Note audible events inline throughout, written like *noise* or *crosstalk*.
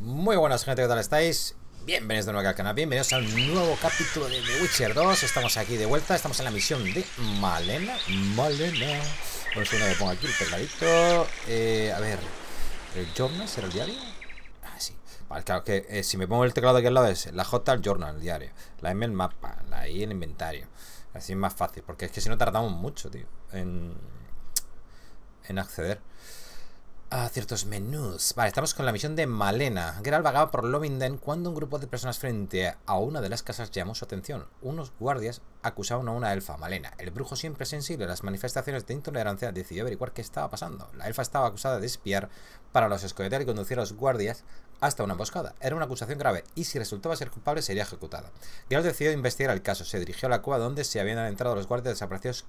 Muy buenas gente, ¿qué tal estáis? Bienvenidos de nuevo al canal, bienvenidos al nuevo capítulo de The Witcher 2 Estamos aquí de vuelta, estamos en la misión de Malena. Malena. Un segundo me pongo aquí el tecladito eh, A ver, ¿el journal será el diario? Ah, sí. Vale, claro que eh, si me pongo el teclado aquí al lado es la J el journal, el diario. La M el mapa, la I el inventario. Así es más fácil, porque es que si no tardamos mucho, tío En, en acceder a ciertos menús. Vale, estamos con la misión de Malena. Geralt vagaba por Lovinden cuando un grupo de personas frente a una de las casas llamó su atención. Unos guardias acusaban a una elfa, Malena. El brujo, siempre sensible a las manifestaciones de intolerancia, decidió averiguar qué estaba pasando. La elfa estaba acusada de espiar para los escogeter y conducir a los guardias hasta una emboscada. Era una acusación grave y si resultaba ser culpable sería ejecutada. Geralt decidió investigar el caso. Se dirigió a la cueva donde se habían adentrado los guardias desaparecidos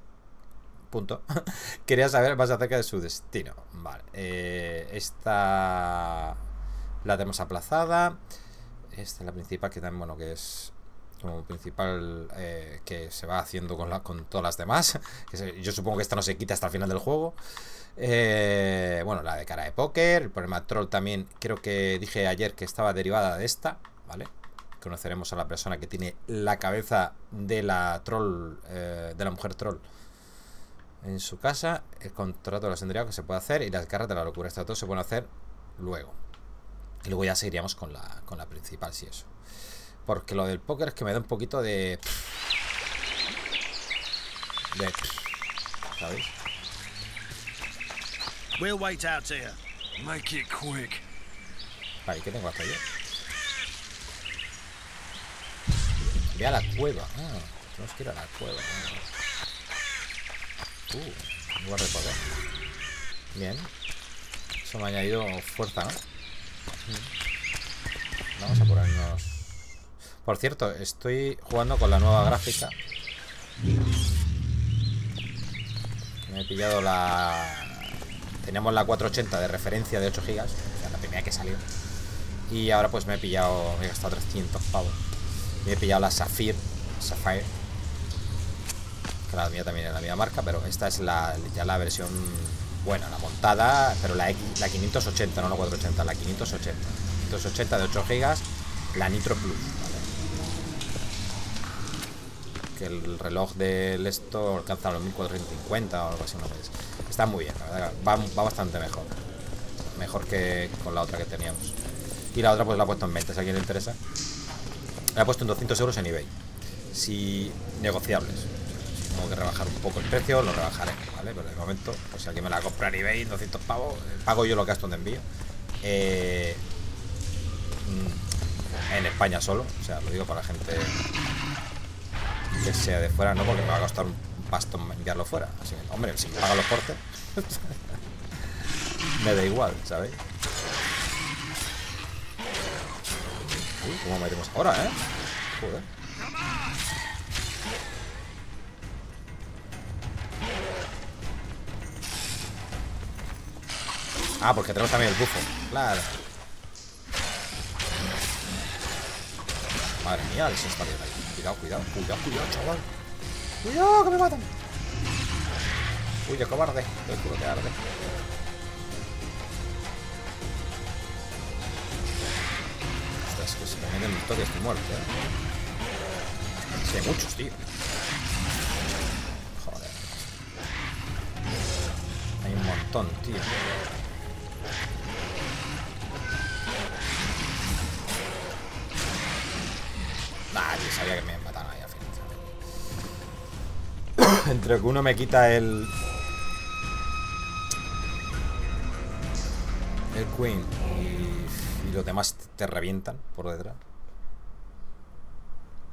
Punto. *laughs* Quería saber más acerca de su destino. Vale. Eh, esta la tenemos aplazada. Esta es la principal que también, bueno, que es como principal eh, que se va haciendo con, todas las demás. *laughs* yo supongo que esta no se quita hasta el final del juego. Eh, bueno, la de cara de póker. El problema troll también, creo que dije ayer que estaba derivada de esta. ¿Vale? Conoceremos a la persona que tiene la cabeza de la troll, de la mujer troll en su casa, el contrato de los que se puede hacer y las garras de la locura. Esto todo se puede hacer luego. Y luego ya seguiríamos con la, con la principal, si eso. Porque lo del póker es que me da un poquito de... De... ¿Sabéis? We'll wait out here. Make it quick. Vale, ¿qué tengo hasta allá? Ve a la cueva. Ah, tenemos que ir a la cueva. Uh, lugar de. Bien. Eso me ha añadido fuerza, ¿no? Vamos a ponernos... Por cierto, estoy jugando con la nueva gráfica. Me he pillado la... Teníamos la 480 de referencia de 8 GB, la primera que salió. Y ahora pues me he pillado, me he gastado 300 pavos. Me he pillado la Sapphire, Sapphire la mía también es la misma marca, pero esta es la, ya la versión buena, la montada, pero la, la 580, no la 480, la 580. 580 de 8 GB, la Nitro Plus, Que el reloj del esto alcanza los 1450 o algo así, no Está muy bien, va, va bastante mejor. Mejor que con la otra que teníamos. Y la otra pues la he puesto en venta, si a alguien le interesa. La he puesto en 200 euros en eBay. Si negociables tengo que rebajar un poco el precio, lo rebajaré, ¿vale? Pero de momento, pues si alguien me la compra en eBay, 200 pavos, pago yo los gastos de envío. Eh, mm, en España solo, o sea, lo digo para la gente que sea de fuera, no, porque me va a costar un pastón enviarlo fuera. Así que, hombre, si me pagan los portes, *laughs* me da igual, ¿sabéis? Uy, ¿cómo metemos ahora, eh? Joder. Ah, porque tenemos también el bufo. Claro. Madre mía, eso está bien ahí. Cuidado, cuidado, cuidado, cuidado, chaval. Cuidado, que me matan. Uy, cobarde. Qué culo que arde. Estas que se me meten un toque, estoy muerto, eh. Sí, hay muchos, tío. Joder. Hay un montón, tío. Sabía que me mataron ahí al final. *coughs* Entre que uno me quita el... El Queen y, y los demás te revientan por detrás.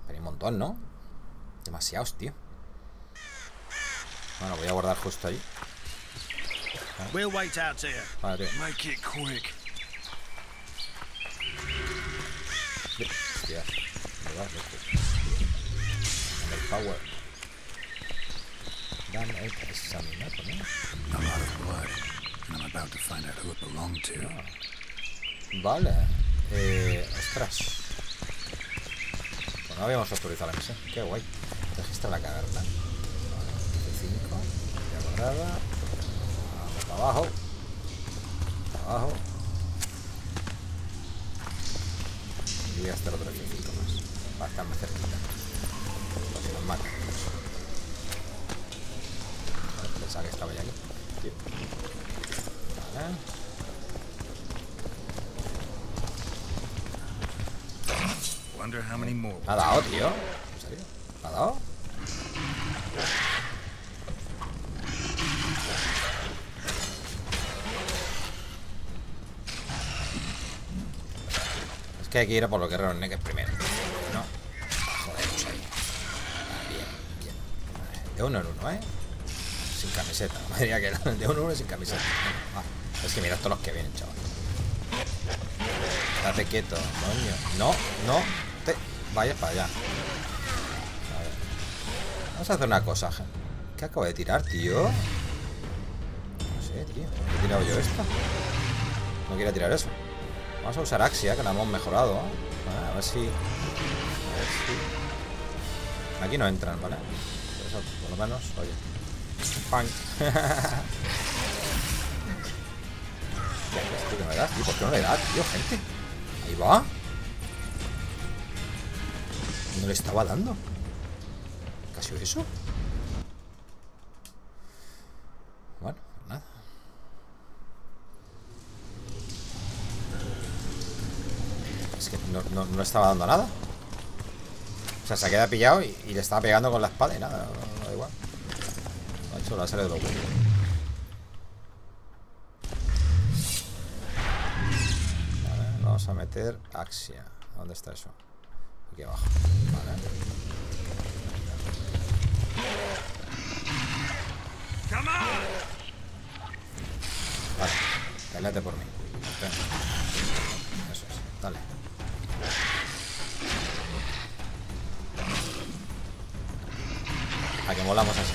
Pero hay un montón, ¿no? Demasiados, tío. Bueno, voy a guardar justo ahí. We'll wait out here. Vale, tío. Make it quick. Hostia. Pues. el power. Dan el examinar, ¿no? A lot of blood, and I'm about to find out who ah. Vale. Eh, ostras. Pues bueno, habíamos autorizado la misión. Qué guay. Registra la caverna. Vale, 5. Ya guardada. Vamos para abajo. Para abajo. Y hasta el otro 15. Va a estar más cerquita. Porque nos mata. Pensaba que estaba ya aquí. Vale. Ha dado, oh, tío? ¿En serio? Ha dado? Oh? Es que hay que ir a por los guerreros negros primero. De uno en uno, ¿eh? Sin camiseta. *laughs* No me diría que era de uno en uno sin camiseta. Es que mira todos los que vienen, chaval. Estate quieto, coño. No, no. Te vayas para allá. A ver. Vamos a hacer una cosa, gente. ¿Qué acabo de tirar, tío? No sé, tío. ¿Qué he tirado yo esto? No quiero tirar eso. Vamos a usar Axia, que la hemos mejorado. A ver si... A ver si... Aquí no entran, ¿vale? Eso, por lo menos, oye. ¡Pang! ¿Qué haces, tío? ¿Que no le das, tío? ¿Por qué no le das, tío, gente? Ahí va. No le estaba dando. ¿Qué ha sido eso? Bueno, nada. Es que no, no, no estaba dando nada. O sea, se ha quedado pillado y, le estaba pegando con la espada y nada, no, da igual. Ha hecho la serie de los huevos. Vale, vamos a meter Axia. ¿Dónde está eso? Aquí abajo. Vale. Vale, pelete por mí. Eso es, dale. A que molamos así.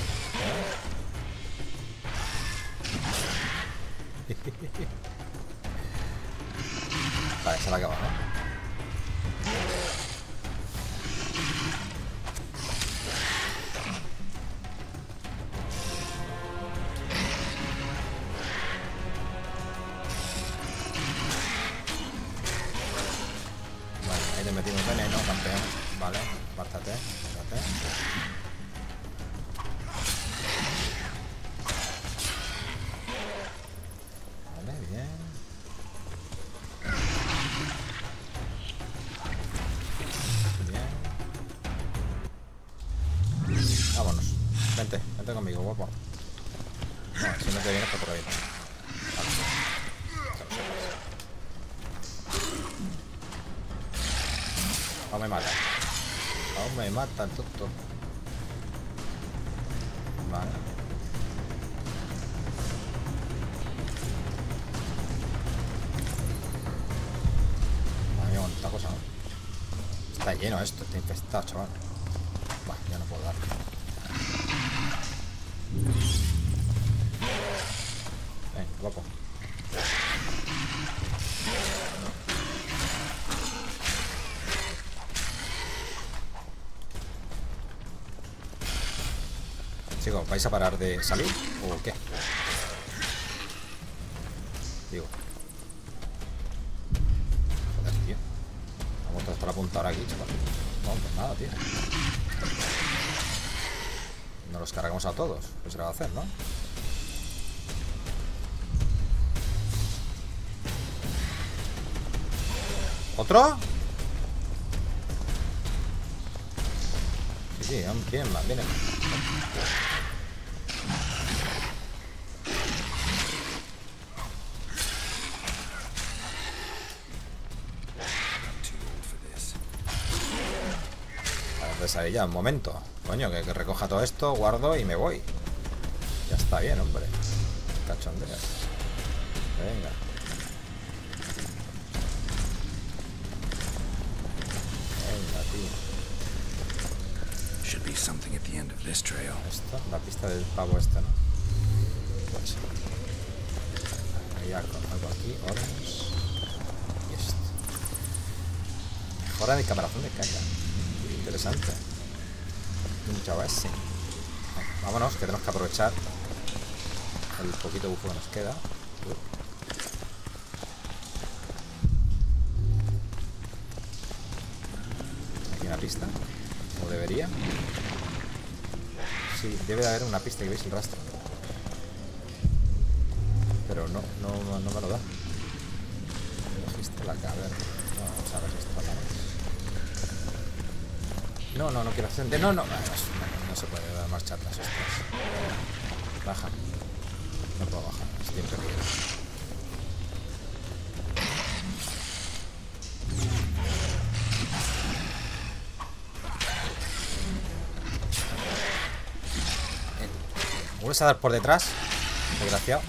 *laughs* Vale, se la ¿no? Mata el. Vale. Cosa. Está lleno esto, está infestado, chaval. ¿Vais a parar de salir o qué? Digo. Joder, tío. Vamos hasta la punta ahora aquí, chaval. No, pues nada, tío. Nos los cargamos a todos. ¿Qué se le va a hacer, no? ¿Otro? Sí, sí, vienen vienen ya, un momento. Coño, que, que recoja todo esto, guardo y me voy. Ya está bien, hombre. Cachondeas. Venga. Venga, tío. Esto, la pista del pavo este, ¿no? Puede ser. Hay algo, algo aquí, orange. Y esto. Mejora de caparazón de caña. Interesante. Mucha. Vámonos, que tenemos que aprovechar el poquito bufo que nos queda. una pista. O debería. Sí, debe de haber una pista que veis el rastro. Pero no, no, no me lo da. La caverna. No, vamos a No, no, no quiero hacer. No, no, Ostras. Baja. No puedo bajar, estoy en peligro. vuelves a dar por detrás? Desgraciado.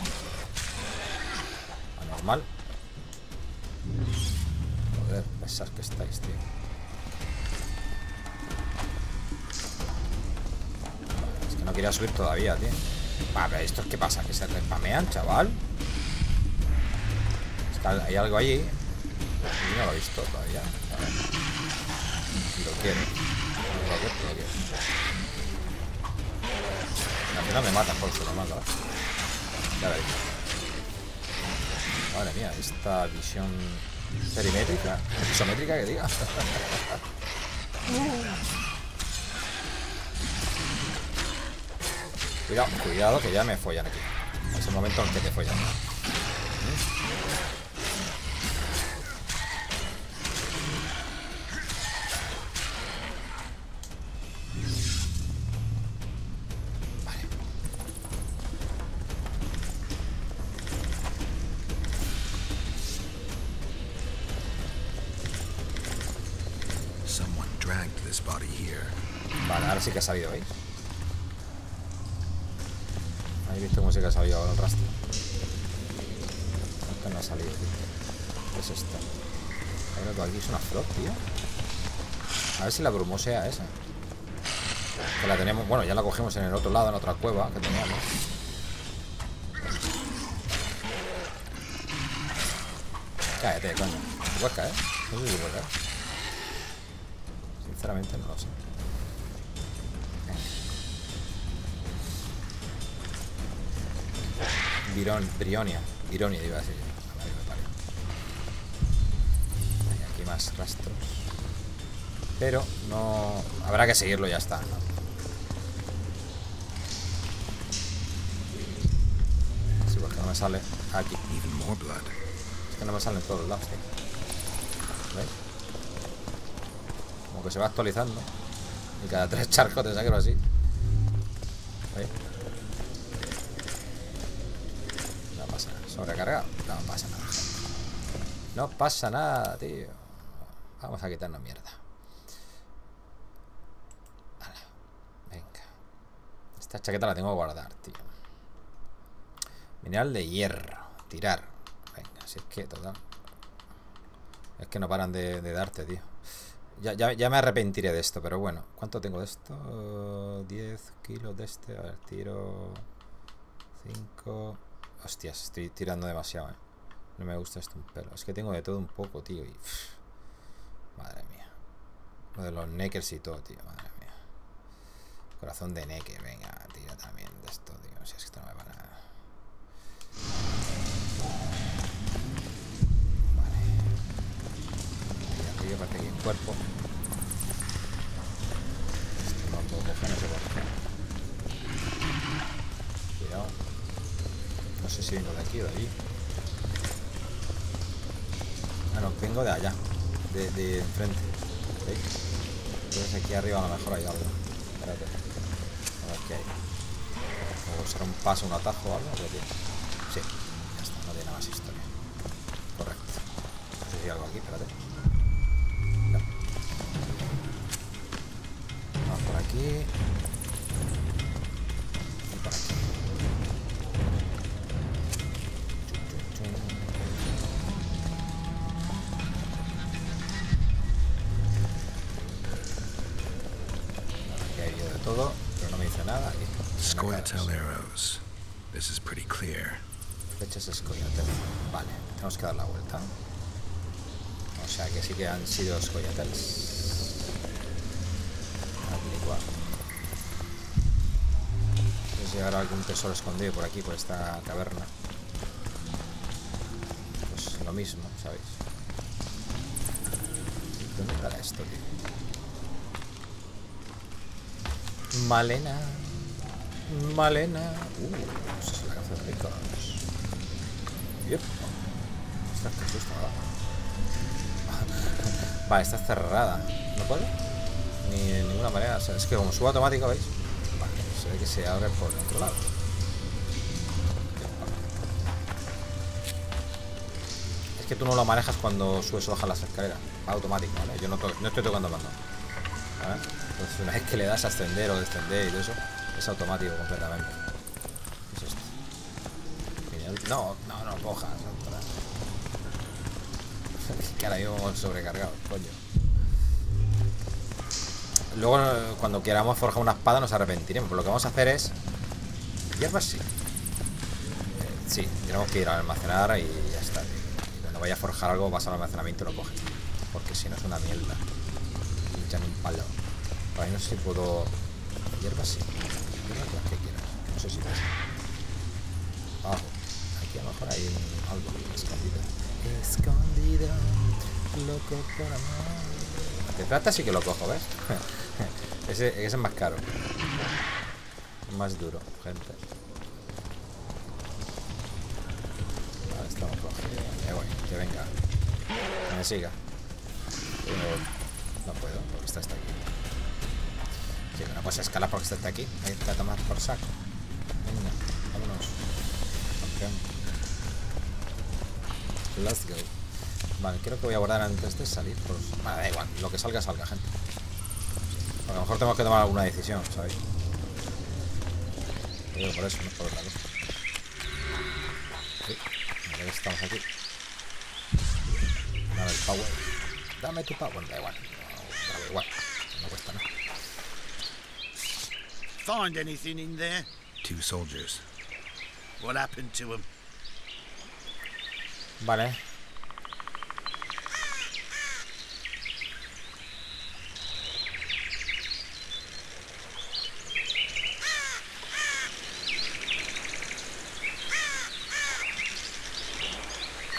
Subir todavía, tío. Vale, ¿esto qué pasa? ¿Que se respamean, chaval? Hay algo allí. No lo he visto todavía. Lo quiero. lo quiero, lo quiero. Al final me matan por normal, Ya veréis. Madre mía, esta visión perimétrica, isométrica que diga. *laughs* cuidado, cuidado que ya me follan aquí. Es el momento en que te follan. Vale, ahora sí que ha salido. Ahí si la brumosea esa. Que la tenemos, bueno, ya la cogemos en el otro lado, en otra cueva que teníamos. Cállate, coño. Huesca, ¿eh? No. Sinceramente no lo sé. Viron, Brionia. Vironia iba a decir Pero no... Habrá que seguirlo, ya está. ¿no? Sí, porque no me sale aquí. Es que no me sale en todos lados, tío. ¿Veis? Como que se va actualizando. Y cada tres charcos te saquero así. ¿Veis? Sobrecargado. No pasa nada. No pasa nada, tío. Vamos a quitarnos mierda. Vale. Venga. Esta chaqueta la tengo que guardar, tío. Mineral de hierro. Tirar. Venga, si es que total. Es que no paran de, darte, tío. Ya, ya, me arrepentiré de esto, pero bueno. ¿Cuánto tengo de esto? 10 kilos de este. A ver, tiro... 5... Hostias, estoy tirando demasiado, ¿eh? No me gusta esto un pelo. Es que tengo de todo un poco, tío. Y... Madre mía. Lo de los neckers y todo, tío. Madre mía. Corazón de necker. Venga, tira también de esto, tío. Si es que esto no me va a... Vale. Y arriba parece que hay un cuerpo. Esto no puedo coger, no sé por qué. Cuidado. No sé si vengo de aquí o de allí. Ah, no, vengo de allá. De, de enfrente. ¿Veis? Entonces aquí arriba a lo mejor hay algo. Espérate. O será un paso, un atajo o algo. Sí, ya está, no tiene nada más historia. Correcto. No sé si hay algo aquí, espérate. Igual. No sé si habrá algún tesoro escondido por aquí, por esta caverna. Pues lo mismo, ¿sabéis? ¿Dónde estará esto, tío? Malena. Malena. Uh, esa es la canción de ricos. Yep. Ostras, qué susto. *laughs* Vale, está cerrada. ¿No puedo? Ni de ninguna manera. O sea, es que como subo automático, ¿veis? Vale, se ve que se abre por el otro lado. Es que tú no lo manejas cuando subes o bajas las escaleras. Automático, ¿vale? Yo no, to- no estoy tocando mando. ¿vale? Entonces una vez que le das a ascender o descender y todo eso, es automático completamente. ¿Qué es esto? No, no, no cojas. Que ahora mismo sobrecargado, coño. Luego, cuando queramos forjar una espada, nos arrepentiremos. Pero lo que vamos a hacer es. Hierbas sí. Eh, sí, tenemos que ir a almacenar y ya está. Cuando vaya a forjar algo, vas al almacenamiento y lo coges. Porque si no es una mierda. Ya ni un palo. Ahí no sé si puedo. Hierbas sí. Hierbas las que quieras. No sé si ves. Abajo. Aquí a lo mejor hay algo escondido. Escondido. Loco por amor. De plata sí que lo cojo, ¿ves? *laughs* ese, ese es más caro. Más duro, gente. Vale, estamos cogiendo. Eh, que venga. Que me siga. Pero no puedo, porque está hasta aquí. Sí, no puedes escalar porque está hasta aquí. Ahí está tomar por saco. Venga, vámonos. Campeón. Let's go. Vale, creo que voy a guardar antes de salir. Pues, vale, da igual. Lo que salga, salga, gente. A lo mejor tenemos que tomar alguna decisión, ¿sabéis? Que por eso, no por otra cosa. Sí, a ver, estamos aquí. Dame el power. Dame tu power. Da igual. No, da igual. No cuesta nada. Find anything in there? Two soldiers. What happened to them? Vale.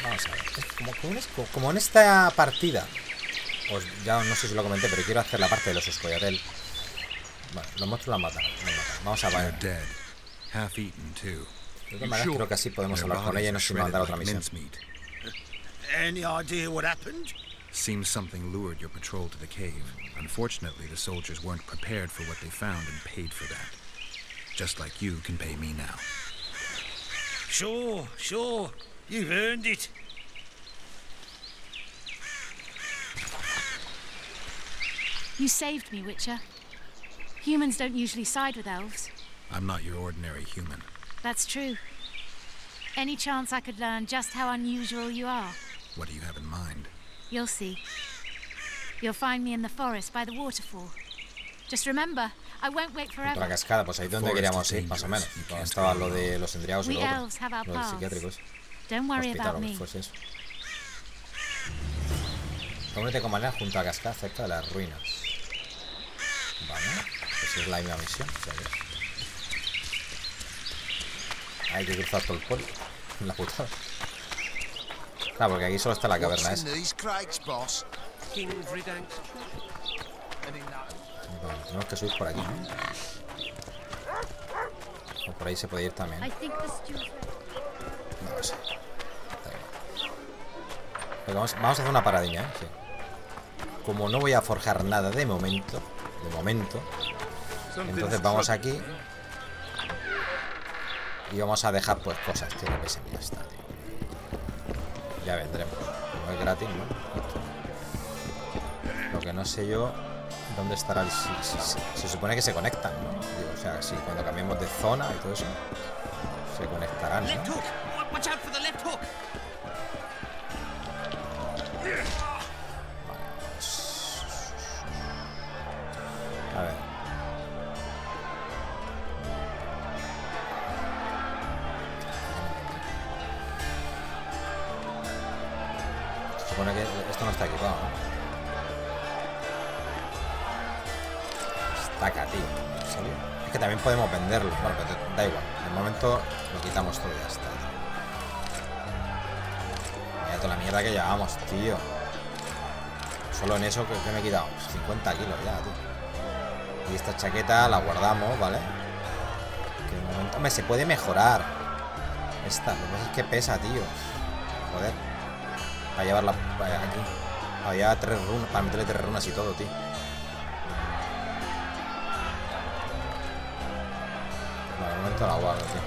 Vamos a ver. Como, en es- como en esta partida. Pues ya no sé si lo comenté, pero quiero hacer la parte de los escollatel. Bueno, los monstruos la matan. Vamos a ver. De todas maneras, creo que así podemos hablar con ella y nos mandar otra misión. *laughs* Any idea what happened? Seems something lured your patrol to the cave. Unfortunately, the soldiers weren't prepared for what they found and paid for that. Just like you can pay me now. Sure, sure. You've earned it. You saved me, Witcher. Humans don't usually side with elves. I'm not your ordinary human. That's true. Any chance I could learn just how unusual you are? What do you have in mind? You'll see. You'll find me in the forest by the waterfall. Just remember, I won't wait Junto a la forever. cascada, pues ahí donde queríamos ir, más o menos. dangerous. You Cuando can't estaba lo de los endriados y We lo otro. have our Lo del paths. psiquiátricos. Don't worry about o lo que me. fuese eso. Reúnete con Malena junto a la cascada cerca de las ruinas. Vale. Pues es la misma misión. que- Hay que cruzar todo el pueblo. *laughs* La putada. Claro, porque aquí solo está la caverna esa. Vale, tenemos que subir por aquí, ¿no? O por ahí se puede ir también. No lo sé. Vamos, vamos a hacer una paradilla, ¿eh? Sí. Como no voy a forjar nada de momento, de momento, entonces vamos aquí y vamos a dejar pues cosas que no pesen ya está, tío. Ya vendremos. No es gratis, ¿no? Lo que no sé yo dónde estará el si, si- si- se supone que se conectan, ¿no? Digo, o sea, si cuando cambiemos de zona y todo eso se conectarán. Solo en eso que, me he quitado. 50 kilos ya, tío. Y esta chaqueta la guardamos, ¿vale? Que de momento... Hombre, se puede mejorar. Esta, lo que pasa es que pesa, tío. Joder. Para llevarla para aquí. Para tres runas, para meterle tres runas y todo, tío. La guardo, tío.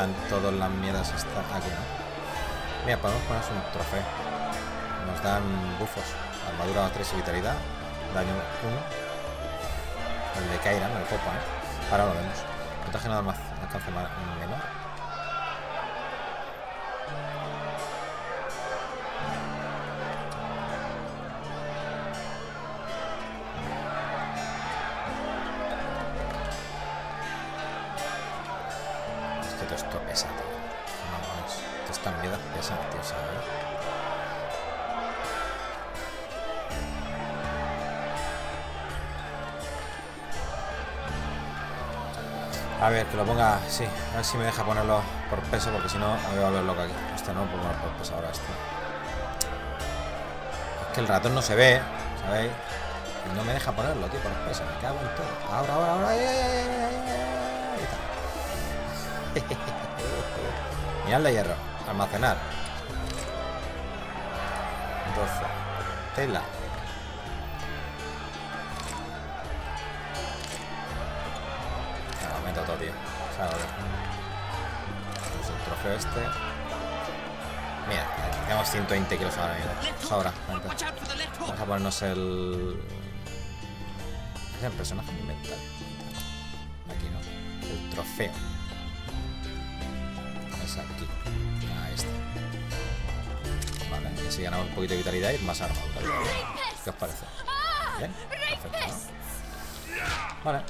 Están todas las mierdas? Está aquí, ¿no? Mira, podemos poner un trofeo. Nos dan bufos. Armadura 3 y vitalidad. Daño 1. El de Kairan, el copa, ¿eh? Ahora lo vemos. Puntaje nada más alcance menor. A ver, que lo ponga, sí, a ver si me deja ponerlo por peso, porque si no me voy a volver loco aquí. Este no, pues por peso ahora este. Es que el ratón no se ve, ¿sabéis? Y no me deja ponerlo, tío, por peso. Me cago en todo. Ahora, ahora, ahora. ahí está. Mirad de hierro. Almacenar. 12. Tela. 120 kilos ahora mismo. Hook. Vamos a ponernos el. Es el personaje inventario. Aquí no. El trofeo. Es aquí. Ahí está. Vale, y así ganamos un poquito de vitalidad y más armadura. ¿Qué os parece? Bien. ¿no? Vale.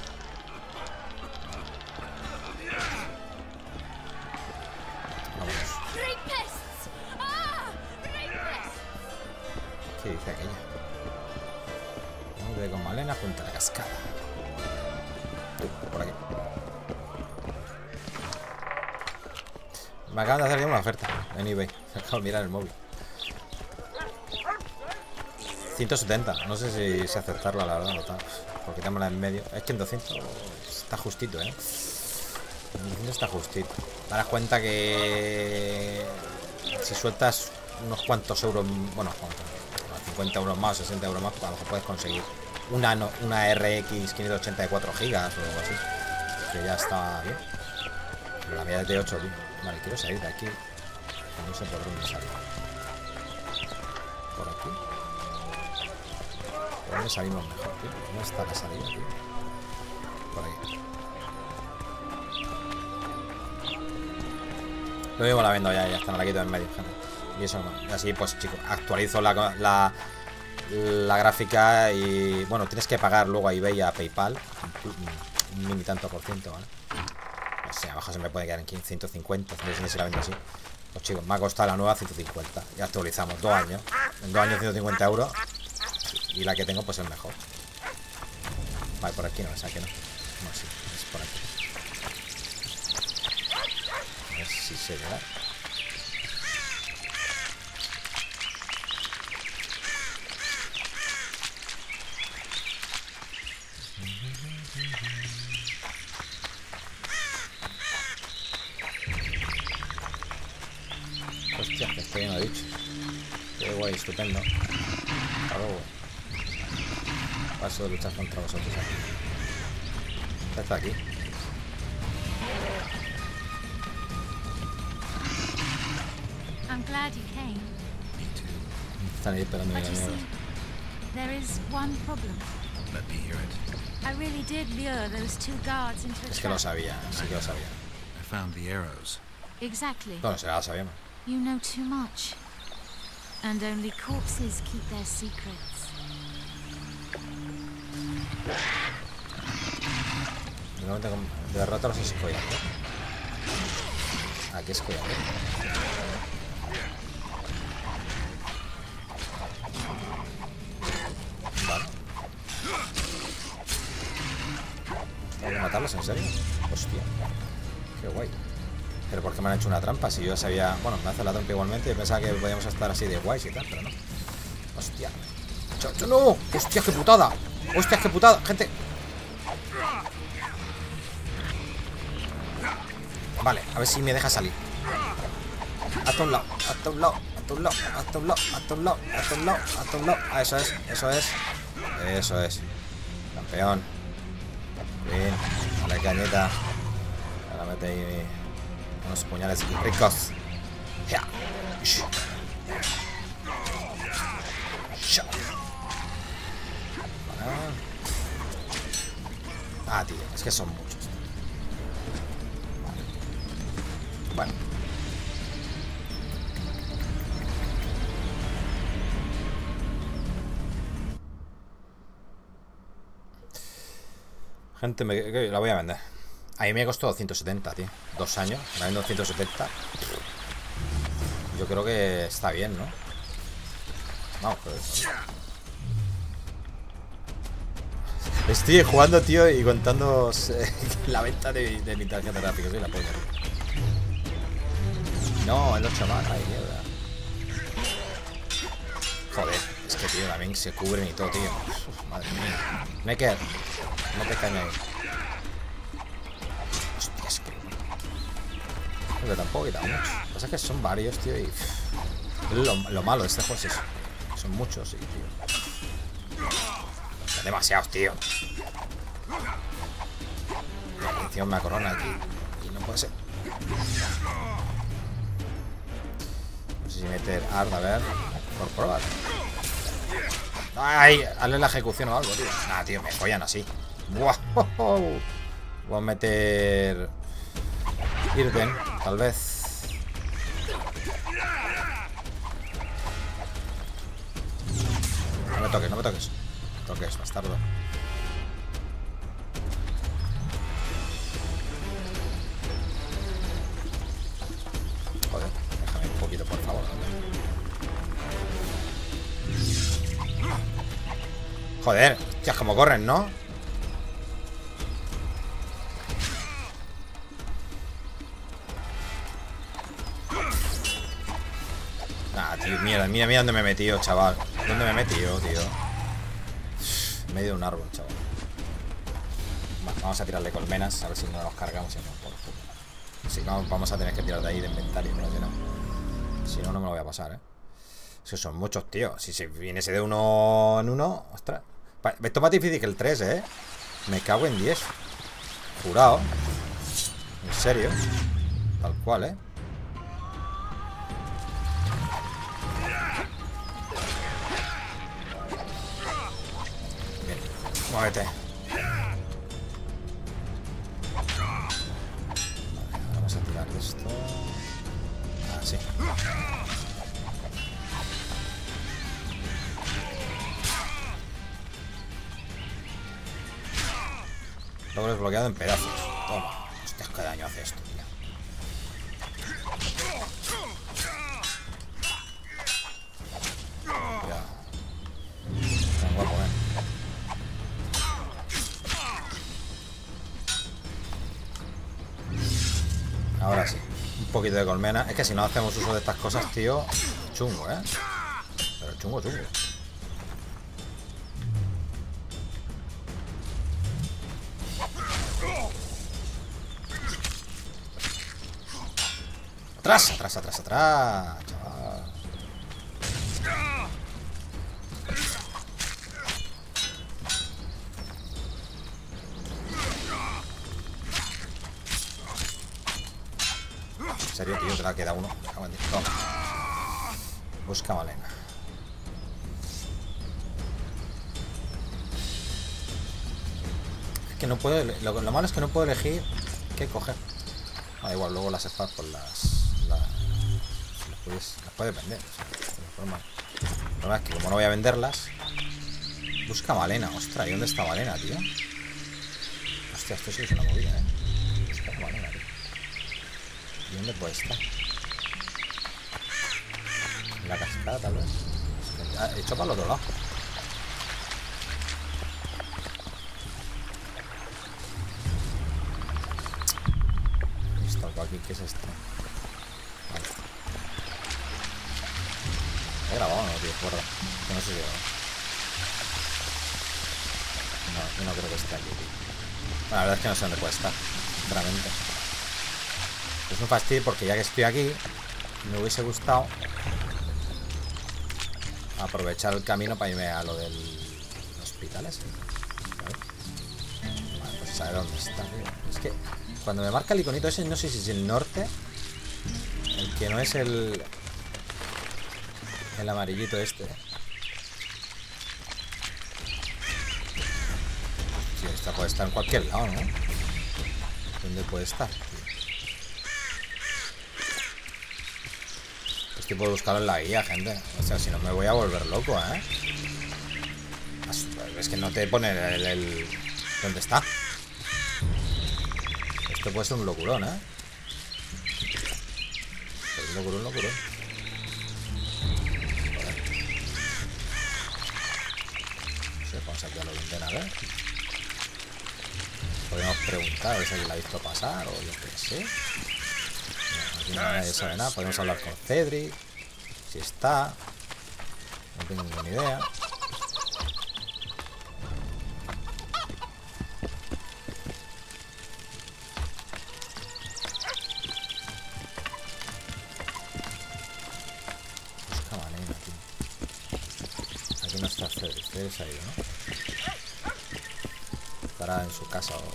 Acaban de hacer ya una oferta en eBay. *laughs* Acabo de mirar el móvil. 170. No sé si, si aceptarla, la verdad. No está. Por quitármela en medio. Es que en 200 está justito, ¿eh? En 200 está justito. Das cuenta que si sueltas unos cuantos euros, bueno, cuantos, 50 euros más, 60 euros más, pues a lo mejor puedes conseguir una, una RX 584 gigas o algo así. Que ya está bien. Pero la mía es de 8, tío. Vale, quiero salir de aquí. No sé por dónde salir. Por aquí. ¿Por dónde salimos mejor, tío? ¿Dónde está la salida, tío? Por aquí. Lo mismo la vendo ya, ya está, me la quito en medio, gente. Y eso no. Así, pues, chicos, actualizo la, la, la gráfica y. Bueno, tienes que pagar luego a eBay a PayPal. Un mini tanto por ciento, ¿vale? Se me puede quedar en 15, 150, no sé si la vendo así. Pues chicos, me ha costado la nueva 150. Y actualizamos, dos años. En dos años 150 euros. Y la que tengo, pues es mejor. Vale, por aquí no, esa que no. No, sí, es por aquí. A ver si se llega. Hostia, que estoy lleno de bichos. Qué guay, estupendo. Hasta luego. Paso de luchar contra vosotros aquí. ¿Qué está aquí? I'm glad you came. Me too. Están ahí esperando But la you mierda. see, there is one problem. Let me hear it. I really did lure those two guards into a Es que lo trap. sabía, sí que lo sabía. I found the arrows. Exactly. Bueno, se lo sabíamos. You know too much. And only corpses keep their secrets. De momento con- derrota a los escollados. Aquí escollados. Vale. ¿Tengo que matarlos en serio? Hostia. Qué guay. Pero ¿por qué me han hecho una trampa? Si yo sabía... Bueno, me hace la trampa igualmente. Yo pensaba que podíamos estar así de guays y tal, pero no. Hostia. ¡No! ¡Hostia, qué putada! ¡Hostia, qué putada! Gente. Vale, a ver si me deja salir. Hasta un lado, hasta un lado, hasta un lado, hasta un lado, hasta un lado. Ah, eso es, eso es. Eso es. Campeón. Bien. Dale cañeta. Ahora mete ahí unos puñales ricos. Que son muchos. Bueno. Gente, me, la voy a vender. A mí me costó 170, tío. Dos años. La vendo 170. Yo creo que está bien, ¿no? Vamos, pues. Estoy jugando, tío, y contando eh, *laughs* la venta de, de mi tarjeta gráfica. Soy la polla. No, el 8 más. Ay, mierda. Joder, es que, tío, también se cubren y todo, tío. Madre mía. Necker, no te caña ahí. Hostia, es que... Pero tampoco quita mucho. Lo que pasa es que son varios, tío, y... Lo malo de este juego es eso. Son muchos, sí, tío. Demasiados, tío. Y encima una corona aquí. Y no puede ser. No sé si meter art, a ver. Por probar. Ay, hazle la ejecución o algo, tío. Nah, tío, me follan así. Buah. Voy a meter. Irden, tal vez. No me toques, no me toques. Joder, hostias, como corren, ¿no? Nah, tío, mierda, mira, mira dónde me he metido, chaval. ¿Dónde me he metido, tío? En medio de un árbol, chaval. Va, vamos a tirarle colmenas, a ver si no nos cargamos y por. Si no, vamos a tener que tirar de ahí de inventario, pero si no. Si no, no me lo voy a pasar, eh. Son muchos, tío. Si se viniese de uno en uno, ostras. Esto es más difícil que el 3, eh. Me cago en 10. Jurado. En serio. Tal cual, eh. Bien. Muévete. Vamos a tirar esto. Ah, sí. Luego desbloqueado en pedazos. Toma. Hostia, qué daño hace esto, guapo, eh. Ahora sí. Un poquito de colmena. Es que si no hacemos uso de estas cosas, tío. Chungo, eh. Pero chungo, chungo. Atrás, atrás, atrás, atrás. Chaval. En serio, tío, te la queda uno. Toma. Busca Malena. Es que no puedo. Lo, lo malo es que no puedo elegir qué coger. Da igual, luego las espadas por las. Las, las puedes, vender. o sea, de formas. El problema es que como no voy a venderlas. Busca Malena, ostras, ¿y dónde está Malena, tío? Hostia, esto sí es una movida, eh. Busca Malena, tío. ¿Y dónde puede estar? En la cascada, tal vez. Ah, He hecho para el otro lado. ¿qué es esto? No, creo que esté aquí, la verdad es que no sé dónde puede estar. Es un fastidio porque ya que estoy aquí, me hubiese gustado aprovechar el camino para irme a lo del hospital ese. Vale, pues dónde está. Es que cuando me marca el iconito ese, no sé si es el norte, el que no es el el amarillito este. Sí, esta puede estar en cualquier lado, ¿no? ¿Dónde puede estar? tío? Estoy por buscarlo en la guía, gente. O sea, si no me voy a volver loco, ¿eh? Es que no te pone el... el- ¿Dónde está? Esto puede ser un locurón, ¿eh? Pues un locurón, locurón. Joder. No sé, vamos aquí a ver. Podríamos preguntar a ver si alguien la ha visto pasar o yo qué sé. No, aquí no nadie sabe nada. Podemos hablar con Cedric. Si está. No tengo ninguna idea. Aquí no está Cedric. Cedric se ha ido, ¿no? Estará en su casa o. No.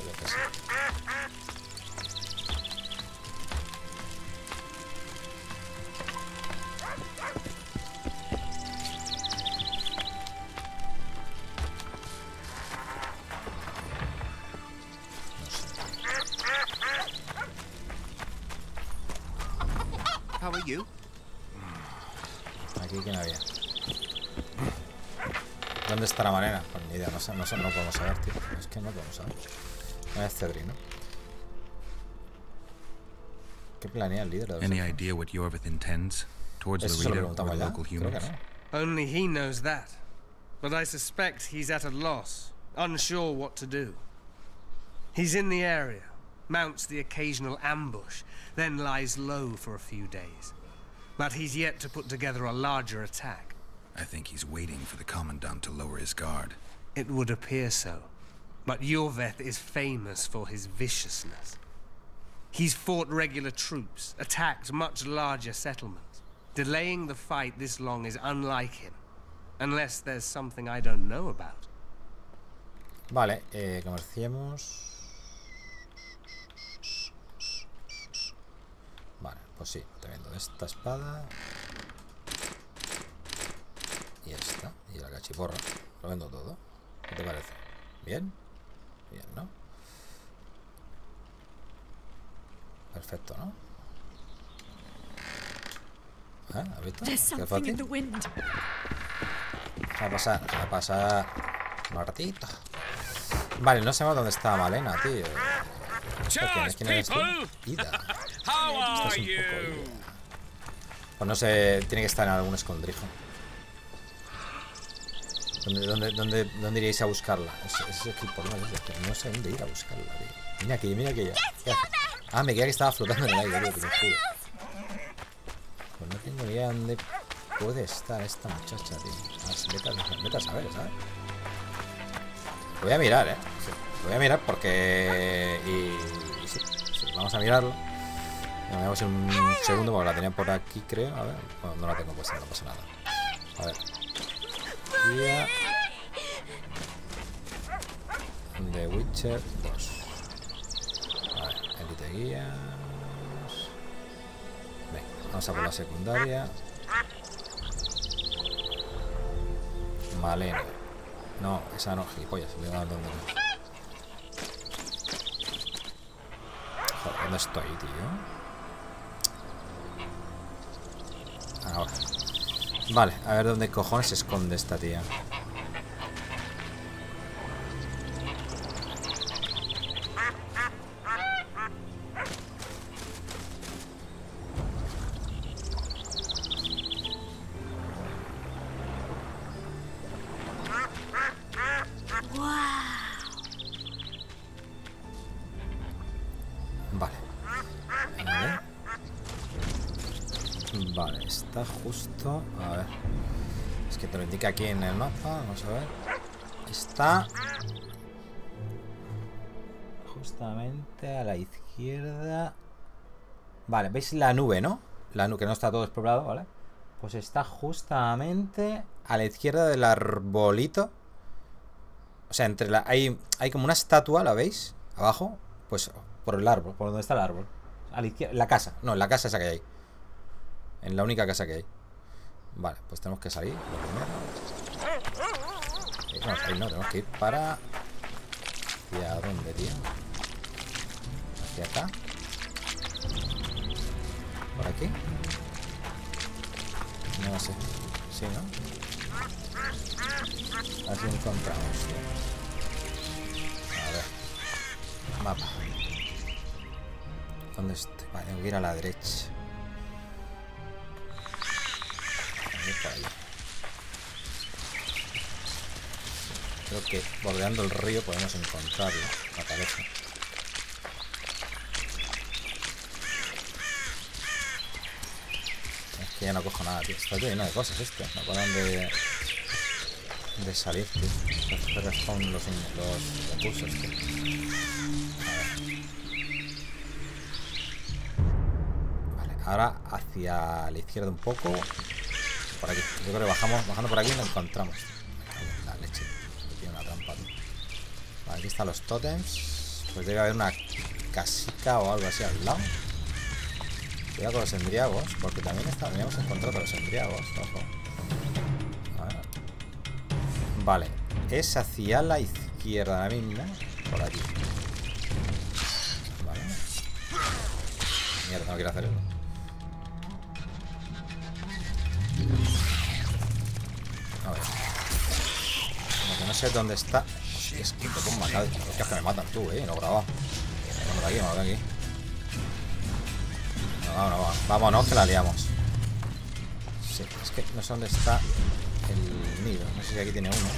How are you? Aquí quién había. ¿Dónde está la manera? Pues ni idea, no, sé, no, sé, no podemos saber, tío. Es que no podemos saber. No es Cedric, ¿no? ¿Qué planea el líder de los Any elfos? idea what Yorvith intends towards Eso se lo Lorita or the ya. local Creo humans? no. Only he knows that. But I suspect he's at a loss, unsure what to do. He's in the area, mounts the occasional ambush, then lies low for a few days. But he's yet to put together a larger attack. I think he's waiting for the Commandant to lower his guard. It would appear so. But Yorveth is famous for his viciousness. He's fought regular troops, attacked much larger settlements. Delaying the fight this long is unlike him. Unless there's something I don't know about. Vale, eh, comerciemos. Vale, pues sí, te vendo esta espada. Y esta. Y la cachiporra. Lo vendo todo. ¿Qué te parece? ¿Bien? Bien, ¿no? Perfecto, ¿no? ¿Eh? ¿Has visto? Qué fácil. Deja pasar, deja pasar. Un ratito. Vale, no sabemos dónde está Malena, tío. ¿Esta quién es? ¿Quién eres tú? Ida. Estás un poco? Ida. Pues no sé, tiene que estar en algún escondrijo. ¿Dónde, dónde, dónde, dónde iríais a buscarla? Ese es el problema, es que no sé dónde ir a buscarla, tío. Mira aquí, mira aquella. Ah, me queda que estaba flotando en el aire, tío, juro. Pues no tengo idea dónde puede estar esta muchacha, tío. Ah, Vete a, a saber, ¿sabes? Voy a mirar, ¿eh? Sí, voy a mirar porque... Y, y sí, sí, vamos a mirarlo. Me vamos en un segundo porque la tenía por aquí, creo. A ver, bueno, no la tengo puesta, no pasa nada. A ver. Guía. The Witcher 2. A ver, Elite Guías. Venga, vamos a por la secundaria. Malena. No, esa no, gilipollas. Le voy a dar donde no. Joder, ¿dónde estoy, tío? Ahora. Vale, a ver dónde cojones se esconde esta tía. Aquí en el mapa. Vamos a ver. Está. Justamente a la izquierda. Vale, ¿veis la nube, no? La nube que no está todo explorado, ¿vale? Pues está justamente a la izquierda del arbolito. O sea, entre la. Hay, hay como una estatua, ¿la veis? Abajo. Pues por el árbol, por donde está el árbol. A la izquierda. La casa. No, la casa esa que hay. En la única casa que hay. Vale, pues tenemos que salir. Eh, no, ahí no, tenemos que ir para. ¿Hacia dónde, tío? Hacia acá. ¿Por aquí? No sé. Sí, ¿no? Así encontramos. A ver. Mapa. ¿Dónde estoy? Vale, tengo que ir a la derecha. Que bordeando el río podemos encontrarlo. La cabeza. Es que ya no cojo nada, tío. Está lleno de cosas esto. No paran de. de salir, tío. Estos perros son los, los recursos, ahora hacia la izquierda un poco. Por aquí. Yo creo que bajamos, bajando por aquí y lo encontramos. Me cago en la leche. Tiene una trampa, tío. Están los totems. Pues debe haber una casica o algo así al lado. Cuidado con los embriagos, porque también está, habíamos encontrado los embriagos. Ojo. Vale, es hacia la izquierda ahora mismo. Por aquí. Vale. Mierda, no quiero hacer eso. A ver. Como que no sé dónde está. Es que que me matan tú, eh. No graba. Vamos aquí, vamos aquí. No, vámonos, vámonos. Que la liamos. Sí, es que no sé dónde está el nido. No sé si aquí tiene uno.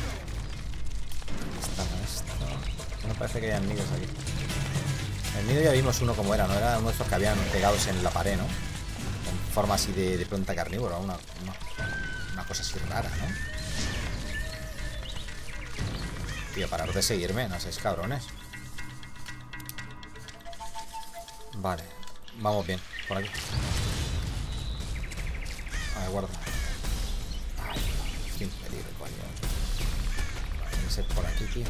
Está esto. No parece que haya nidos aquí. El nido ya vimos uno como era, ¿no? Era uno de estos que habían pegados en la pared, ¿no? Con forma así de, de planta carnívora, una, una cosa así rara, ¿no? Tío, pararos de seguirme, no seáis cabrones. Vale, vamos bien, por aquí. A ver, guarda. Ay, sin peligro, coño. Tiene ser por aquí, tío.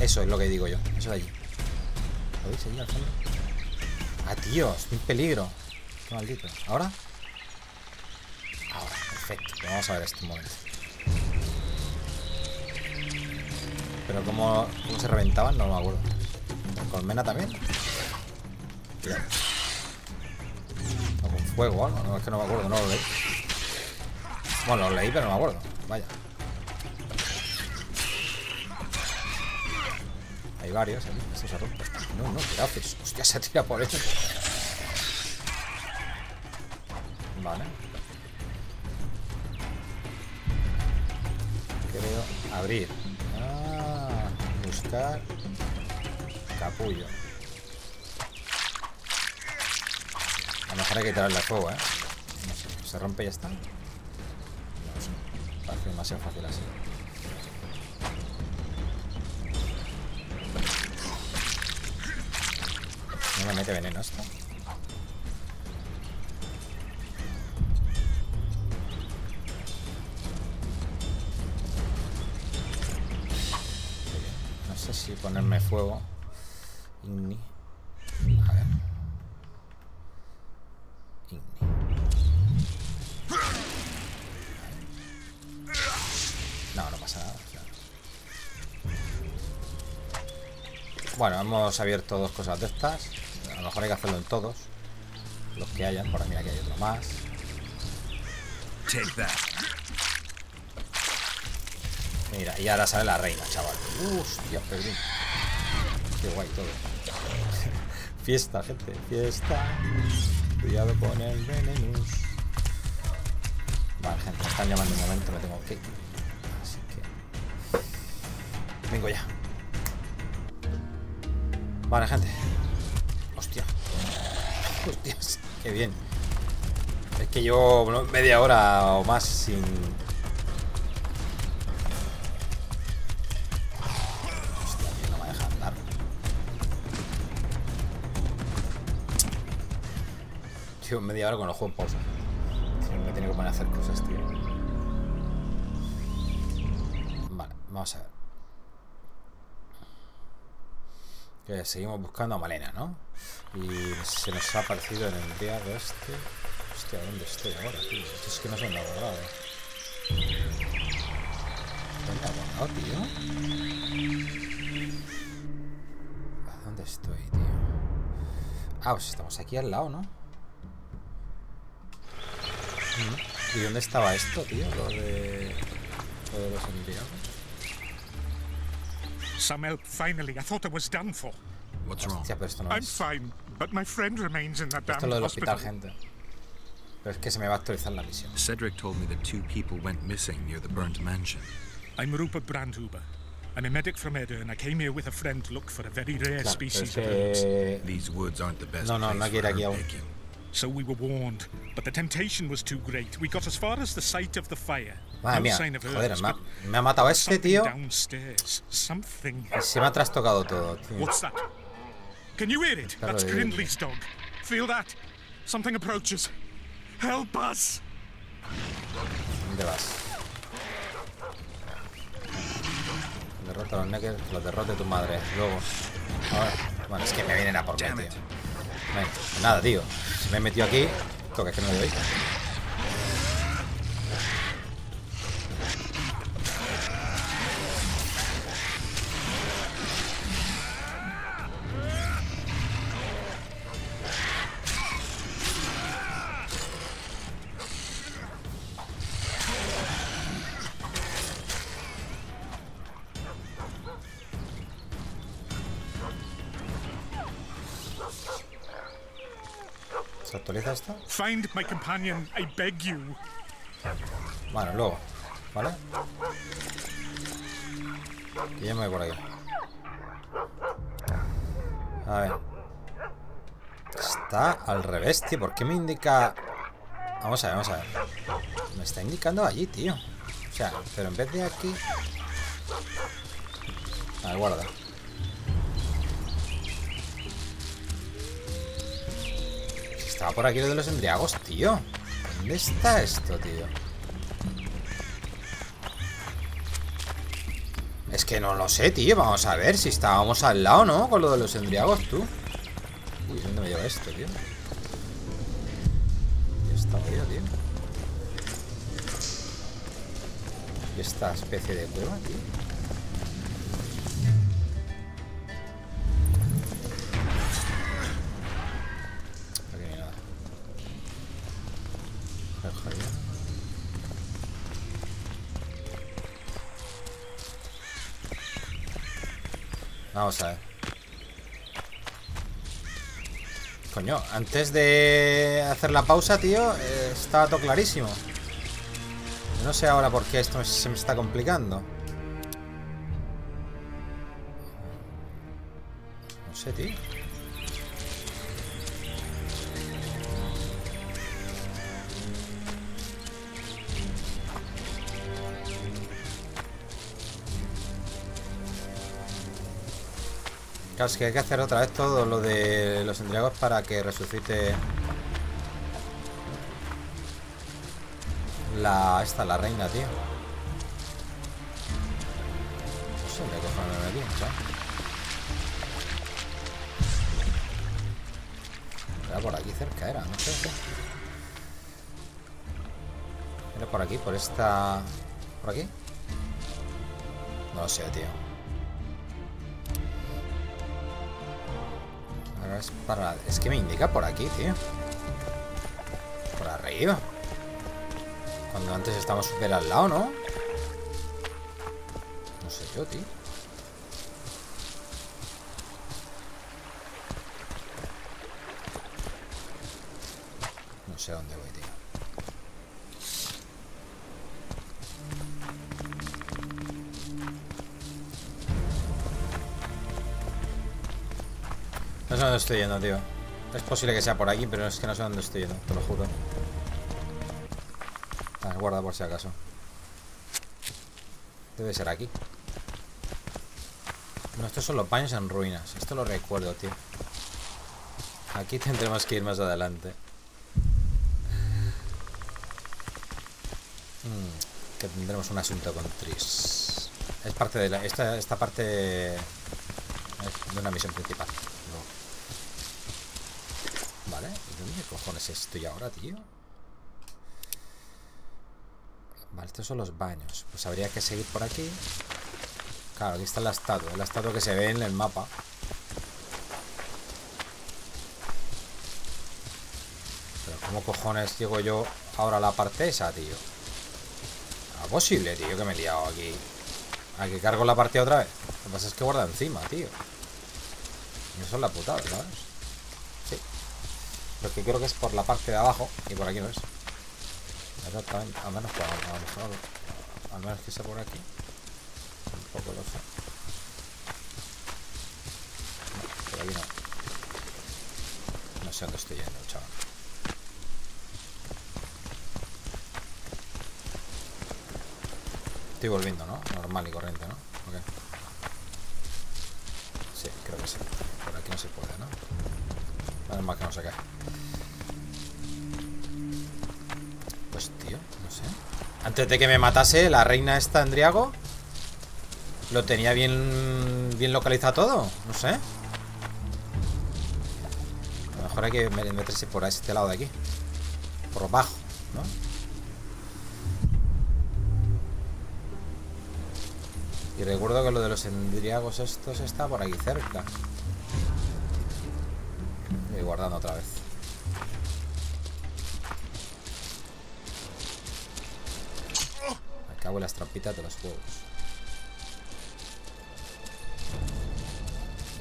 Eso es lo que digo yo. Eso de allí. ¿Lo veis allí al fondo? Ah, tío, estoy en peligro. Qué maldito. ¿Ahora? Ahora, perfecto. Pues vamos a ver este momento. Pero cómo, cómo se reventaban, no me acuerdo. ¿Con colmena también? Cuidado. O con fuego o algo. No, es que no me acuerdo, no lo leí. Bueno, lo leí, pero no me acuerdo. Vaya. Hay varios, ¿eh? Esto se. No, no, ¿qué haces? Hostia, se tira por eso. Vale. Abrir. Ah, buscar capullo. A lo mejor hay que tirarle a fuego, ¿eh? ¿Se rompe y ya está? Parece demasiado fácil así. No me mete veneno esto. Ponerme fuego. Igni. A ver. Igni. No, no pasa nada. Bueno, hemos abierto dos cosas de estas. A lo mejor hay que hacerlo en todos. Los que hayan. Por ahí mira que hay otro más. Take that. Mira, y ahora sale la reina, chaval. Hostia, perdí. Qué guay todo. *laughs* fiesta, gente, fiesta. Cuidado con el venenus. Vale, gente, me están llamando un momento, me tengo que ir. Así que. Vengo ya. Vale, gente. Hostia. Hostias, qué bien. Es que no, media hora o más sin... Llevo media hora con el juego en pausa. Me tiene que poner a hacer cosas, tío. Vale, vamos a ver. Que seguimos buscando a Malena, ¿no? Y se nos ha aparecido el embriago este. Hostia, ¿dónde estoy ahora, tío? Es que no sé dónde ha guardado. ¿Dónde ha guardado, tío? ¿A ¿Dónde estoy, tío? Ah, pues estamos aquí al lado, ¿no? ¿Y dónde estaba esto, tío? Lo de... Lo de los embriagos. Some help finally. I thought I was done for. What's wrong? Hostia, pero esto no I'm es... fine, but my friend remains in that Esto es damn lo del hospital, hospital. gente. Pero es que se me va a actualizar la misión. Cedric told me that two people went missing near the burnt mansion. I'm Rupert Brandhuber. I'm a medic from Edda, and I came here with a friend to look for a very rare Claro, pero es species of herbs. que... These woods aren't the best No, no, place no for quiere aquí herb aún. So we were warned, but the temptation was too great. We got as far as the site of the fire. Madre mía, joder, me ha, me ha matado este, tío. downstairs. Something. Se me ha trastocado todo, tío. What's that? Can you hear it? That's Grindley's dog. Feel that? Something approaches. Help us! ¿Dónde vas? Derrota a los Neckers, los derrote tu madre. Luego. Ahora. Bueno, es que me vienen a por mí, tío. Nada, tío. Se me he metido aquí. Toca, es que no lo veis. Find my companion, I beg you. Bueno, luego. ¿Vale? Y yo me voy por aquí. A ver. Está al revés, tío. ¿Por qué me indica...? Vamos a ver, vamos a ver. Me está indicando allí, tío. O sea, pero en vez de aquí... A ver, guarda. Estaba por aquí lo de los embriagos, tío. ¿Dónde está esto, tío? Es que no lo sé, tío. Vamos a ver si estábamos al lado, ¿no? Con lo de los embriagos, tú. Uy, ¿dónde me lleva esto, tío? ¿Y esta olla, tío? ¿Y esta especie de cueva, tío? Vamos a ver. Coño, antes de hacer la pausa, tío, eh, estaba todo clarísimo. No sé ahora por qué esto se me está complicando. No sé, tío. Claro, es que hay que hacer otra vez todo lo de los embriagos para que resucite la esta, la reina, tío. No sé dónde cojones metí, chaval. Era por aquí cerca, era, no sé. sé. Era por aquí, por esta... ¿Por aquí? No lo sé, tío. Es que me indica por aquí, tío. Por arriba. Cuando antes estábamos súper al lado, ¿no? No sé yo, tío. Dónde estoy yendo, tío. Es posible que sea por aquí, pero es que no sé dónde estoy yendo, te lo juro. Ah, guarda por si acaso. Debe ser aquí. No, estos son los baños en ruinas. Esto lo recuerdo, tío. Aquí *laughs* tendremos que ir más adelante. Mm, que tendremos un asunto con Tris. Es parte de la... Esta, esta parte... De una misión principal. No. Vale. ¿Y dónde cojones estoy ahora, tío? Vale, estos son los baños. Pues habría que seguir por aquí. Claro, aquí está la estatua. La estatua que se ve en el mapa. Pero ¿cómo cojones llego yo ahora a la parte esa, tío? ¿Es posible, tío, que me he liado aquí? ¿A que cargo la partida otra vez? Lo que pasa es que guarda encima, tío. Eso es la putada, ¿sabes? Sí. Lo que creo que es por la parte de abajo y por aquí no es. Al menos menos que sea por aquí. Tampoco lo sé. No, por aquí no. No sé dónde estoy yendo, chaval. Estoy volviendo, ¿no? Normal y corriente, ¿no? Ok. Sí, creo que sí. Por aquí no se puede, ¿no? Mal que no se cae. Sé. Antes de que me matase la reina esta Endriago, lo tenía bien, bien localizado todo. No sé. A lo mejor hay que meterse por este lado de aquí. Por abajo, ¿no? Y recuerdo que lo de los endriagos estos está por aquí cerca. Y guardando otra vez. Me cago en las trampitas de los juegos.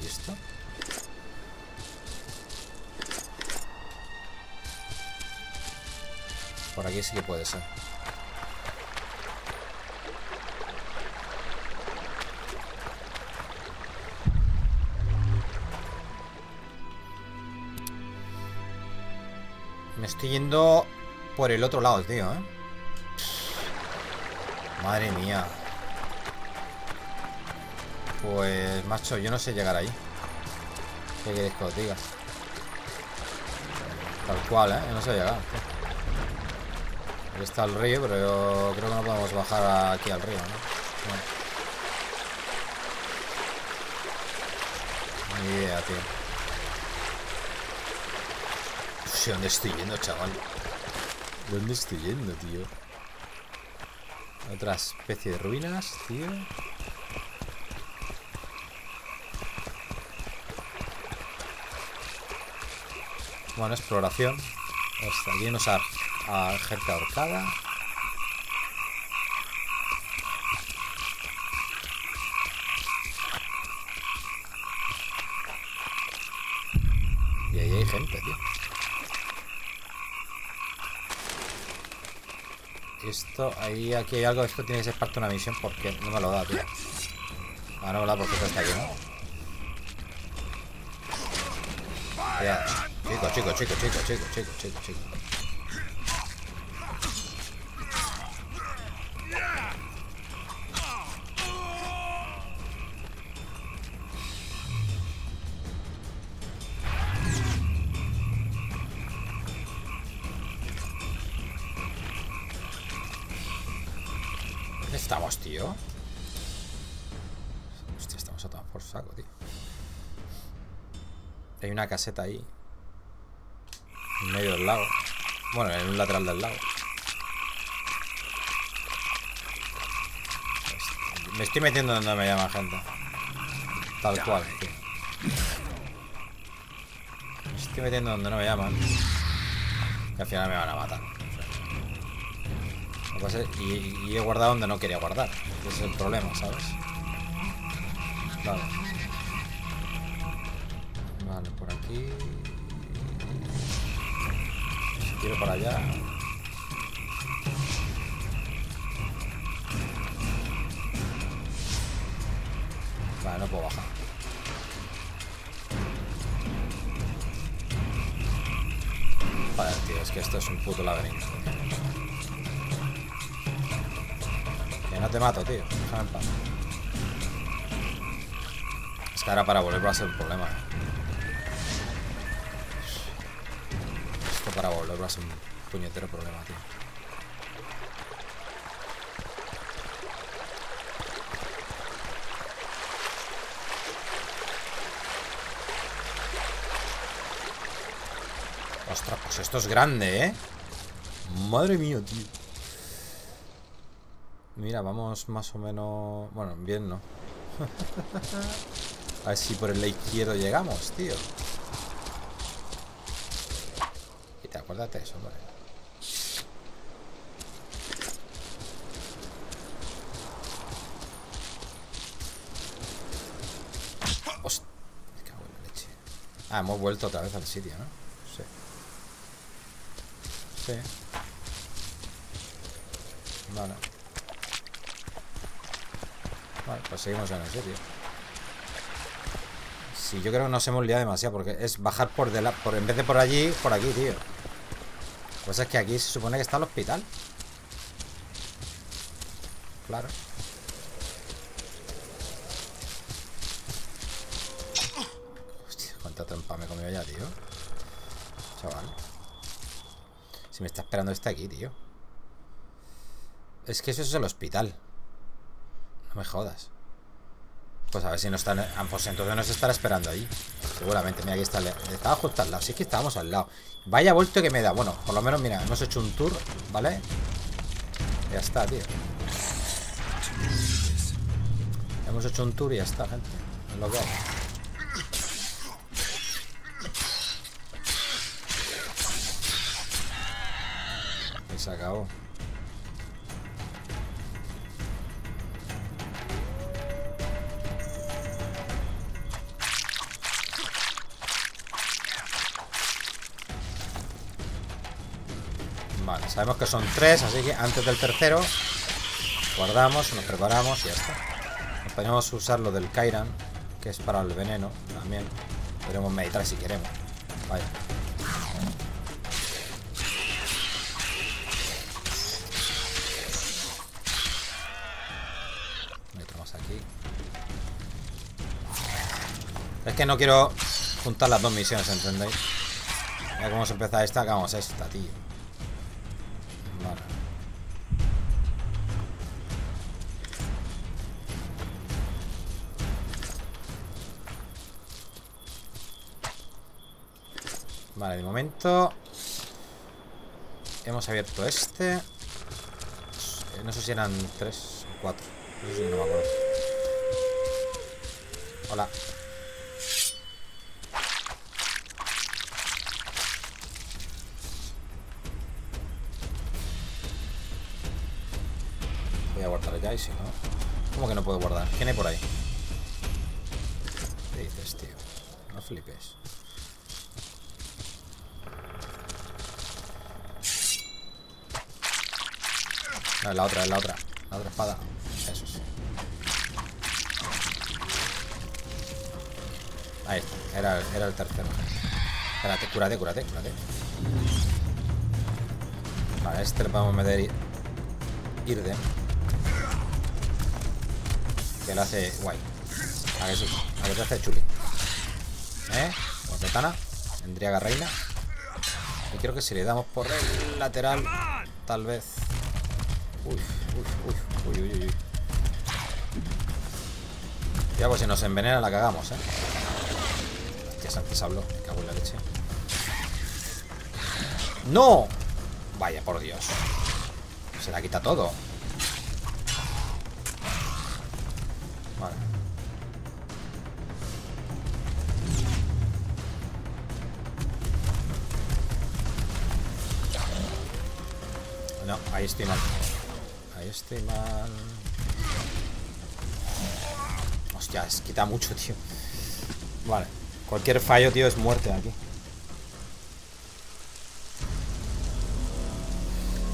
¿Y esto? Por aquí sí que puede ser. Me estoy yendo por el otro lado, tío, ¿eh? Madre mía. Pues, macho, yo no sé llegar ahí. ¿Qué queréis que os diga? Tal cual, ¿eh? Yo no sé llegar. Ahí está el río, pero yo creo que no podemos bajar aquí al río, ¿no? No. Ni idea, tío. No sé dónde estoy yendo, chaval. ¿Dónde estoy yendo, tío? Otra especie de ruinas, tío. Bueno, exploración. Hasta aquí nos a, a gente ahorcada. Y ahí hay gente, tío. Esto, ahí, aquí hay algo. Esto tiene que ser parte de una misión porque no me lo da, tío. Ah, no me lo da porque está aquí, ¿no? Ya. Chico, chico, chico, chico, chico, chico, chico, chico. Estamos, tío? Hostia, estamos a tomar por saco, tío. Hay una caseta ahí. En medio del lago. Bueno, en un lateral del lago. Me estoy metiendo donde me llama gente. Tal cual, tío. Me estoy metiendo donde no me llaman. Que al final me van a matar. Y, he guardado donde no quería guardar. Ese es el problema, ¿sabes? Vale. Vale, por aquí. Si quiero para allá. Vale, no puedo bajar. Joder, tío, es que esto es un puto laberinto. Te mato, tío. Déjame en paz. Es que ahora para volver va a ser un problema. eh. Esto para volver va a ser un puñetero problema, tío. Ostras, pues esto es grande, ¿eh? Madre mía, tío. Mira, vamos más o menos... Bueno, bien, ¿no? *laughs* A ver si por el lado izquierdo llegamos, tío. Y te acuérdate de eso, hombre. Host- Me cago en la leche. Ah, hemos vuelto otra vez al sitio, ¿no? Sí. Sí. Vale. Vale, pues seguimos en el sitio. Sí, yo creo que nos hemos liado demasiado porque es bajar por delante, por, en vez de por allí, por aquí, tío. Pues es que aquí se supone que está el hospital. Claro. Hostia, cuánta trampa me he comido ya, tío. Chaval. Si me está esperando este aquí, tío. Es que eso es el hospital. Me jodas. Pues a ver si no están. ah, Pues entonces nos estará esperando ahí. Seguramente. Mira, aquí está. Estaba justo al lado. Es que estábamos al lado. Vaya vuelto que me da. Bueno, por lo menos, mira, hemos hecho un tour, ¿vale? Ya está, tío. Hemos hecho un tour y ya está, gente. Es lo que hay. Se acabó. Sabemos que son tres, así que antes del tercero guardamos, nos preparamos y ya está. Podemos usar lo del Kairan, que es para el veneno también. Podemos meditar si queremos. Vaya. Aquí. Es que no quiero juntar las dos misiones, ¿entendéis? Ya cómo se empieza esta, acabamos esta, tío. Vale, de momento hemos abierto este. Eh, No sé si eran tres o cuatro. No sé si no me acuerdo. Hola. Voy a guardar ya y si no... ¿Cómo que no puedo guardar? ¿Quién hay por ahí? ¿Qué dices, tío? No flipes. Es la otra, es la otra. La otra espada. Eso sí. Ahí está. Era, era el tercero. Espérate, cúrate, cúrate, cúrate. Vale, este le podemos meter i- Irden. Que lo hace guay. A ver si. A ver qué hace chuli. ¿Eh? Con katana. Endriaga reina. Y creo que si le damos por el lateral. Tal vez. Uy, uy, uy, uy, uy. Ya, pues si nos envenena la cagamos, ¿eh? Hostia, antes habló. Me cago en la leche. ¡No! Vaya, por Dios. Se la quita todo. Vale. No, ahí estoy mal. Estoy mal. Hostia, es quita mucho, tío. Vale. Cualquier fallo, tío, es muerte aquí.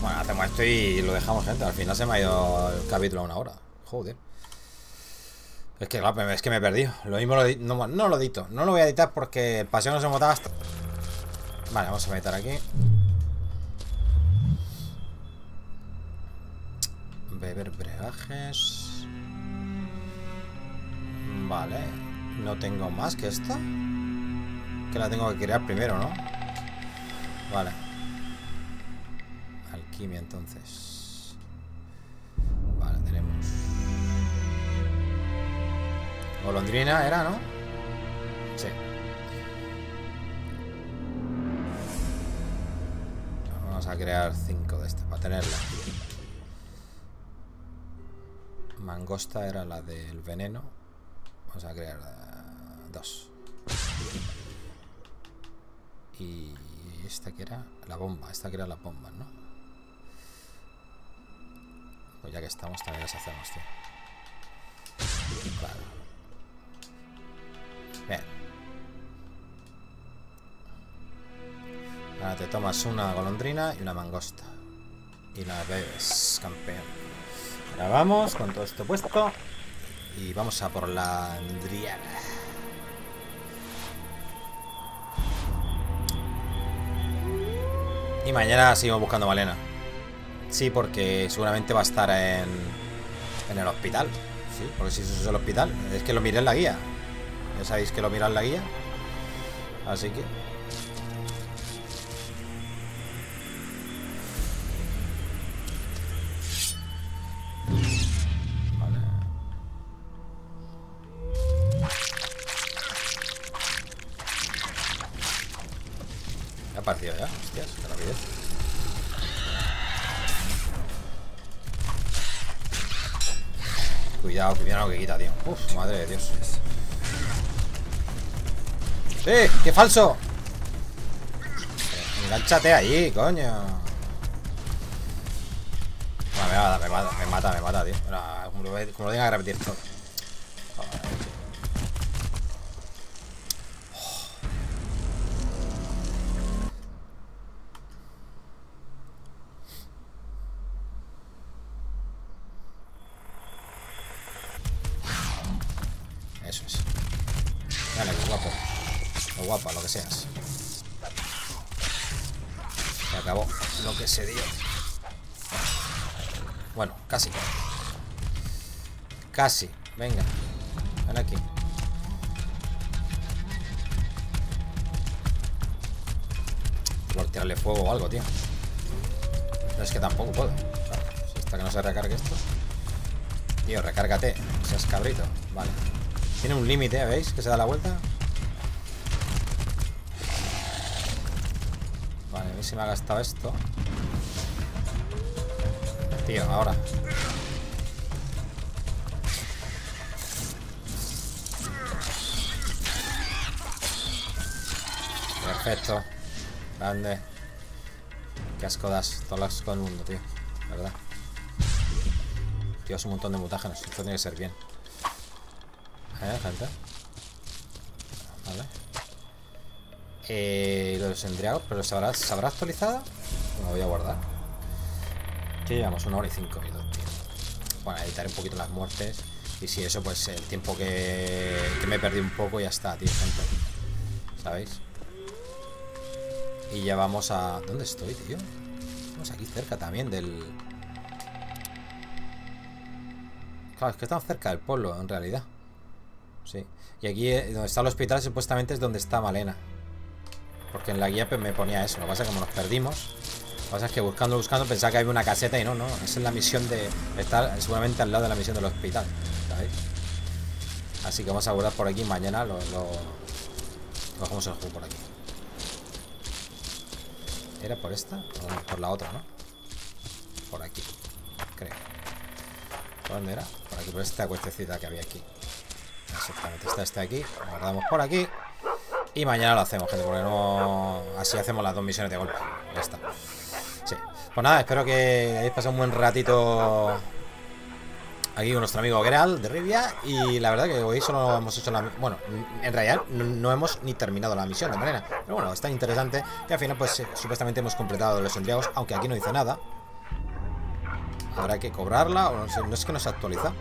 Bueno, hacemos esto y lo dejamos, gente. Al final se me ha ido el capítulo a una hora. Joder. Es que, claro, es que me he perdido. Lo mismo lo no, no lo edito. No lo voy a editar porque el paseo no se me botaba hasta... Vale, vamos a meter aquí. Ver brebajes. Vale. No tengo más que esto. Que la tengo que crear primero, ¿no? Vale. Alquimia, entonces. Vale, tenemos... Golondrina era, ¿no? Sí. Vamos a crear cinco de estas para tenerla. Mangosta era la del veneno. Vamos a crear eh, dos. Y esta que era la bomba. Esta que era la bomba, ¿no? Pues ya que estamos también las hacemos, tío. Claro. Bien. Ahora te tomas una golondrina y una mangosta. Y la bebes, campeón. Vamos con todo esto puesto. Y vamos a por la Andriana. Y mañana seguimos buscando a Malena. Sí, porque seguramente va a estar en, en el hospital. Sí, porque si eso es el hospital. Es que lo miré en la guía. Ya sabéis que lo miré en la guía. Así que... Rapidez. Cuidado, que quita, tío. Uf, madre de Dios. ¡Eh! ¡Qué falso! Engánchate ahí, coño. Bueno, me mata, me mata, me mata, tío. Bueno, como, lo, como lo tenga que repetir todo. Casi. Venga. Ven aquí. Por tirarle fuego o algo, tío. No es que tampoco puedo. Hasta que no se recargue esto. Tío, recárgate. Seas cabrito. Vale. Tiene un límite, ¿veis? Que se da la vuelta. Vale, a ver si me ha gastado esto. Tío, ahora. Perfecto. Grande. Qué asco das. Todo el asco del mundo, tío. ¿Verdad? Tío, es un montón de mutágenos. Esto tiene que ser bien. ¿Eh, gente? Vale. Eh, los embriagos, pero ¿se habrá, ¿se actualizado? Lo voy a guardar. Que llevamos una hora y cinco minutos, tío. Bueno, editaré un poquito las muertes. Y si eso, pues el tiempo que, que me perdí un poco ya está, tío, gente. ¿Sabéis? Y ya vamos a... ¿Dónde estoy, tío? Estamos aquí cerca también del... Claro, es que estamos cerca del pueblo, en realidad. Sí. Y aquí, eh, donde está el hospital, supuestamente es donde está Malena. Porque en la guía pues, me ponía eso. Lo que pasa es que como nos perdimos... Lo que pasa es que buscando, buscando, pensaba que había una caseta y no, no. Esa es la misión de... Estar seguramente al lado de la misión del hospital. ¿Sabéis? Así que vamos a guardar por aquí. Mañana lo... lo... Cogemos el juego por aquí. ¿Era por esta? O por la otra, ¿no? Por aquí. Creo. ¿Por dónde era? Por aquí, por esta cuestecita que había aquí. Exactamente, está este aquí. Guardamos por aquí. Y mañana lo hacemos, gente, porque no. Así hacemos las dos misiones de golpe. Ya está. Sí. Pues nada, espero que hayáis pasado un buen ratito aquí con nuestro amigo Greal de Rivia. Y la verdad que hoy solo hemos hecho la. Bueno, en realidad no, hemos ni terminado la misión de manera. Pero bueno, está interesante. Que al final, pues eh, supuestamente hemos completado los embriagos, aunque aquí no dice nada. Habrá que cobrarla, o no sé, no es que no se actualiza.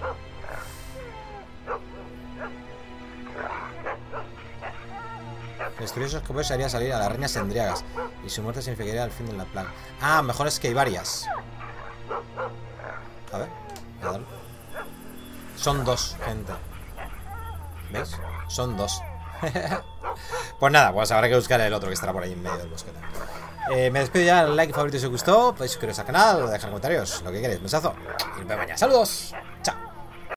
Destruir esos copios haría salir a las reinas endriagas y su muerte significaría el fin de la plaga. Ah, mejor es que hay varias. A ver. Perdón. Son dos, gente. ¿Veis? Son dos. *laughs* pues nada, pues habrá que buscar el otro que estará por ahí en medio del bosque. Eh, me despido ya, like, favorito si os gustó, podéis suscribiros al canal, dejar comentarios, lo que queréis, mensazo. Y nos vemos mañana. Saludos. Chao.